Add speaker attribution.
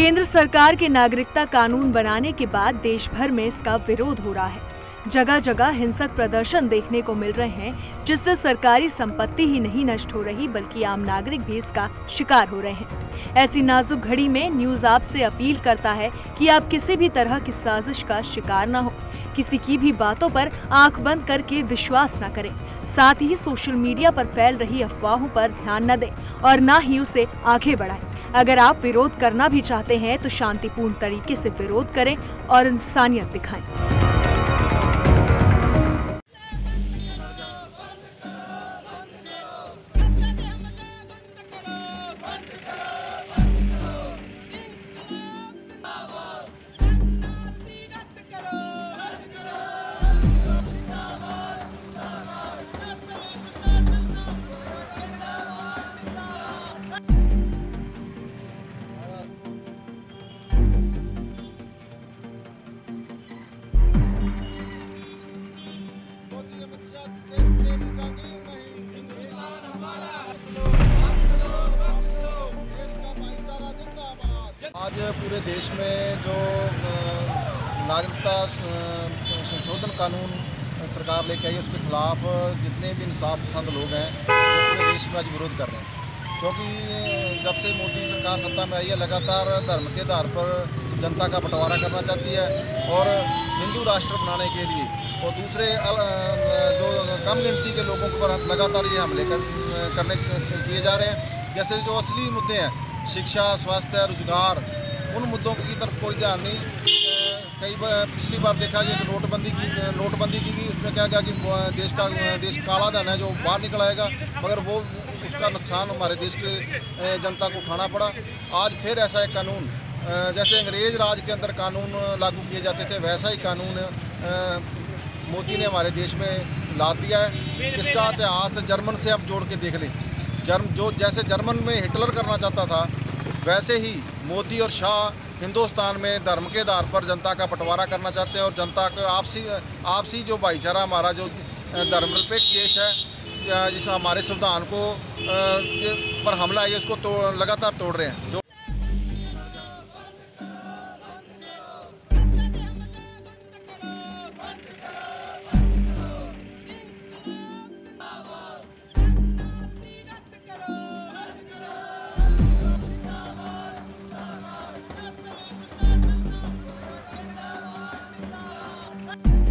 Speaker 1: केंद्र सरकार के नागरिकता कानून बनाने के बाद देश भर में इसका विरोध हो रहा है। जगह जगह हिंसक प्रदर्शन देखने को मिल रहे हैं, जिससे सरकारी संपत्ति ही नहीं नष्ट हो रही, बल्कि आम नागरिक भी इसका शिकार हो रहे हैं। ऐसी नाजुक घड़ी में न्यूज़ आप आपसे अपील करता है कि आप किसी भी तरह की साजिश का शिकार न हो। किसी की भी बातों पर आँख बंद करके विश्वास न करें। साथ ही सोशल मीडिया पर फैल रही अफवाहों पर ध्यान न दें और न ही उसे आगे बढ़ाएँ। अगर आप विरोध करना भी चाहते हैं तो शांतिपूर्ण तरीके से विरोध करें और इंसानियत दिखाएँ।
Speaker 2: आज पूरे देश में जो नागरिकता संशोधन कानून सरकार लेके आई है, उसके खिलाफ जितने भी इंसाफ पसंद लोग हैं, वो पूरे देश में आज विरोध कर रहे हैं। क्योंकि जब से मोदी सरकार सत्ता में आई है, लगातार धर्म के आधार पर जनता का बंटवारा करना चाहती है और हिंदू राष्ट्र बनाने के लिए और दूसरे जो कम गिनती के लोगों पर लगातार ये हमले कर, करने, किए जा रहे हैं। जैसे जो असली मुद्दे हैं, शिक्षा, स्वास्थ्य, रोज़गार, उन मुद्दों की तरफ़ कोई ध्यान नहीं। कई बार पिछली बार देखा कि नोटबंदी की नोटबंदी की गई, उसमें क्या गया कि देश का देश काला धन है जो बाहर निकल आएगा, मगर वो, उसका नुकसान हमारे देश के जनता को उठाना पड़ा। आज फिर ऐसा एक कानून जैसे अंग्रेज़ राज के अंदर कानून लागू किए जाते थे, वैसा ही कानून मोदी ने हमारे देश में ला दिया है। इसका इतिहास जर्मन से आप जोड़ के देख लें। जर्म, जो जैसे जर्मन में हिटलर करना चाहता था, वैसे ही मोदी और शाह हिंदुस्तान में धर्म के आधार पर जनता का बंटवारा करना चाहते हैं और जनता को आपसी आपसी जो भाईचारा हमारा जो धर्मनिरपेक्ष देश है जिस हमारे संविधान को पर हमला है उसको तो लगातार तोड़ रहे हैं। जो Bye.